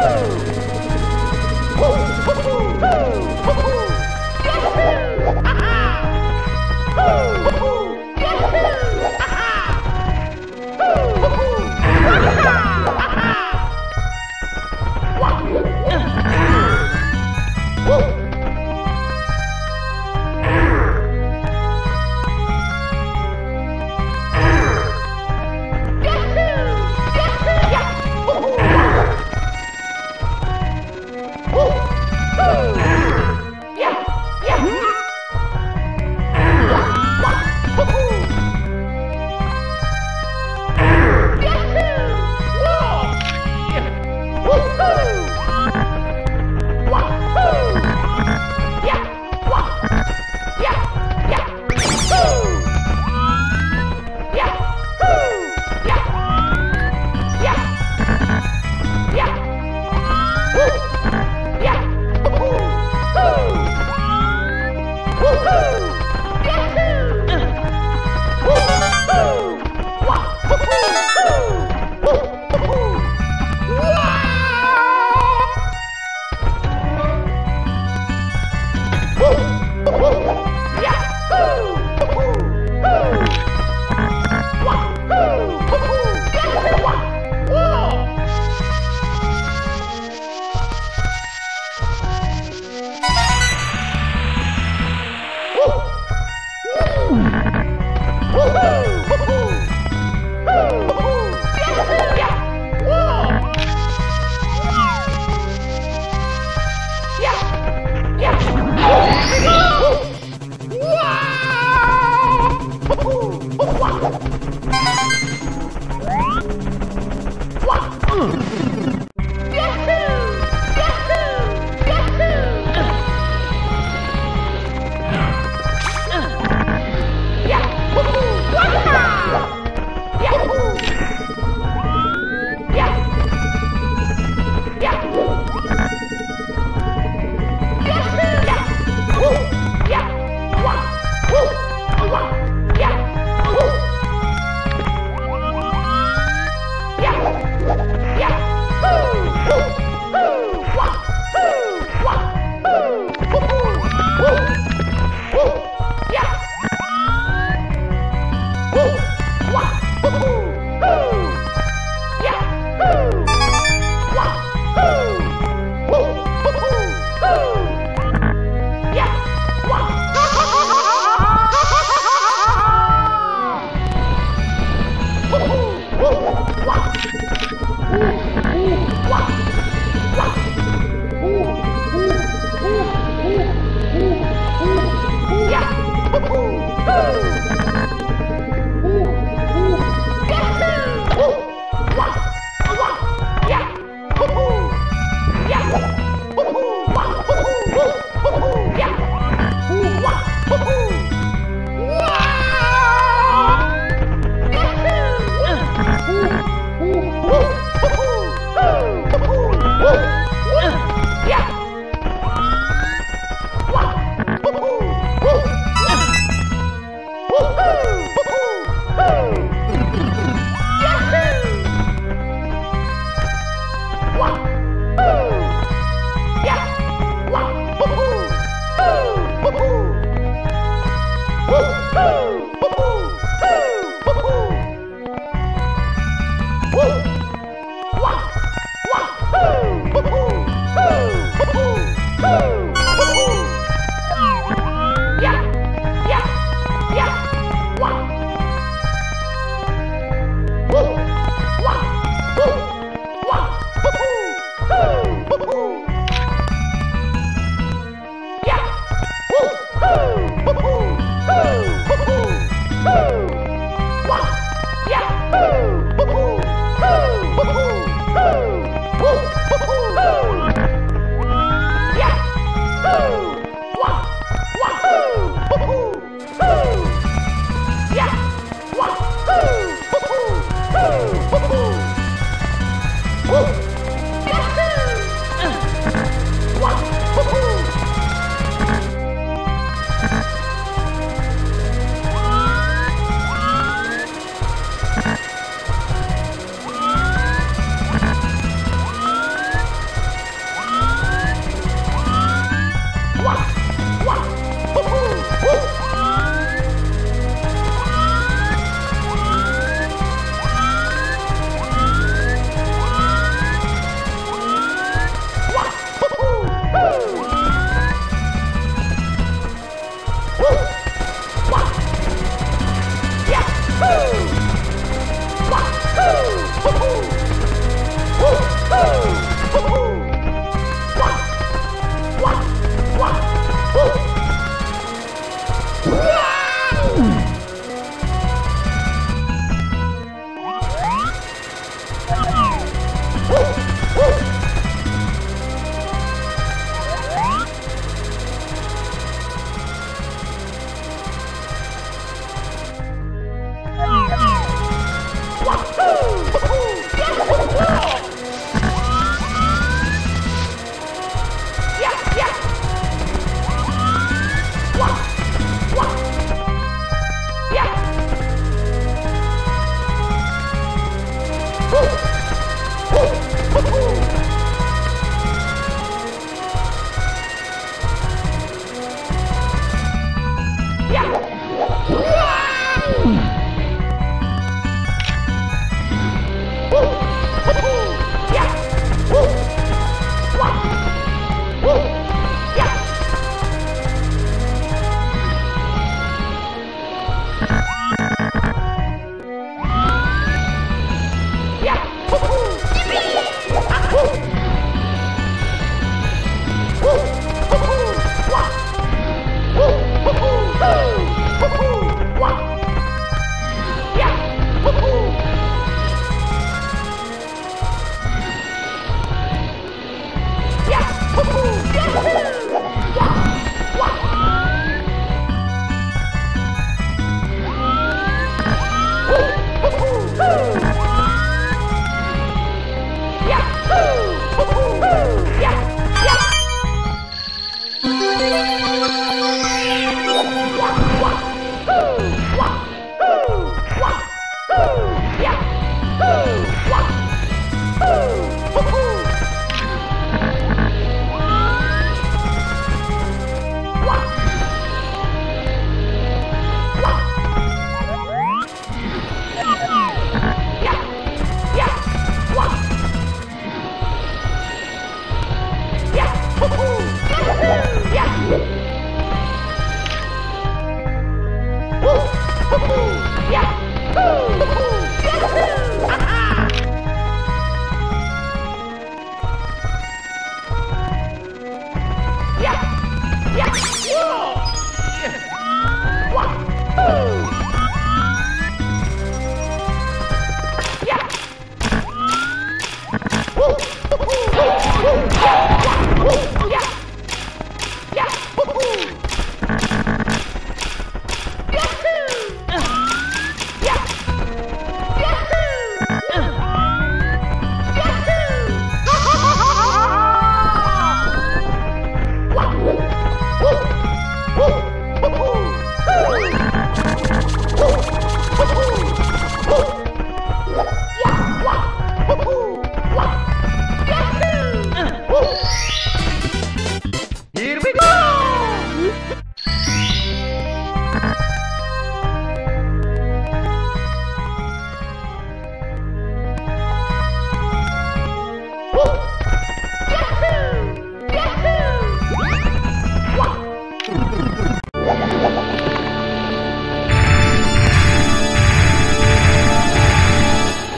Woo!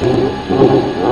Oh, oh, oh.